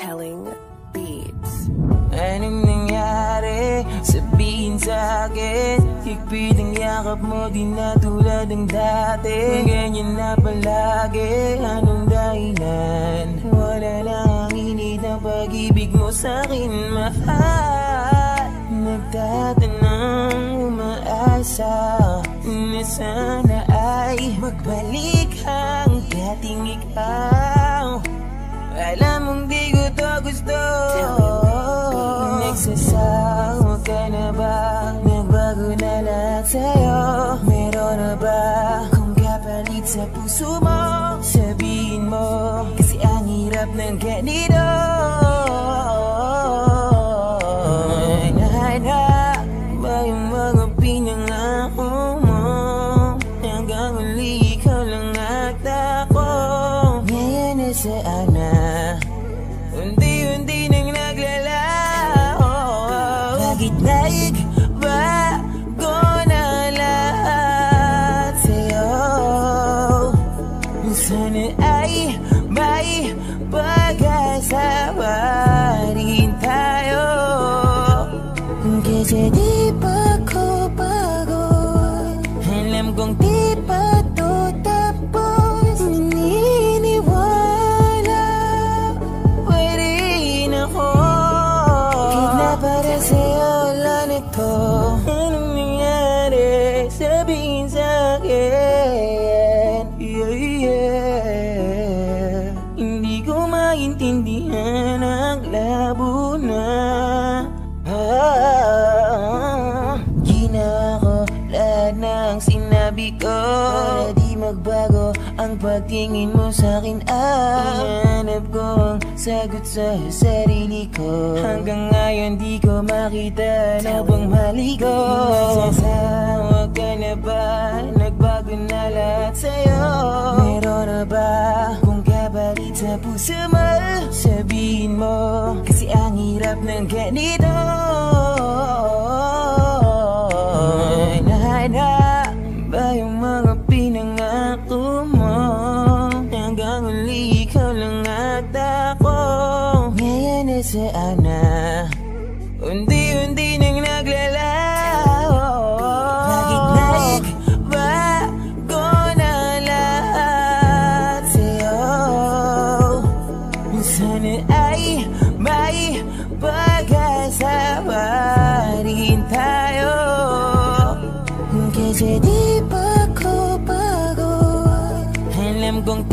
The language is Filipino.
Storytelling Beats. Anong nangyari? Sabihin sa akin Higpit ang yakap mo Di na tulad ng dati Ganyan na palagi Anong dahilan? Wala lang ang init ng pag-ibig mo sa akin Mahal Nagtatanong umaasa Na sana ay Magbalik ang dating ikaw alam mong di ko to gusto Nagsasawa ka na ba? Nagbago na lahat sa'yo Meron na ba? Kung kapalit sa puso mo Sabihin mo Kasi ang hirap ng ganito ito Anong nangyari? Sabihin sa'kin Yeah, yeah. Hindi ko maintindihan ang labo na ah, Ginawa ko lahat ng sinabi ko Para di magbago ang pagtingin mo sa'kin ah Hanap ko ang sagot sa sarili ko Hanggang ngayon di ko makita na bang mali ko Nagsasawa ka na ba? Nagbago na lahat sa'yo. Meron na ba? Kung kapalit sa puso mo? Sabihin mo Kasi ang hirap ng ganito. Nahana ba yung mga pinangako mo? Hanggang uli ikaw lang at ako. Ngayon na Unti-unti nang naglalaho Bakit naig ba ko na lahat sa'yo. Sana ay may pag-asa pa rin tayo. Kasi di pa ko pagod Alam kong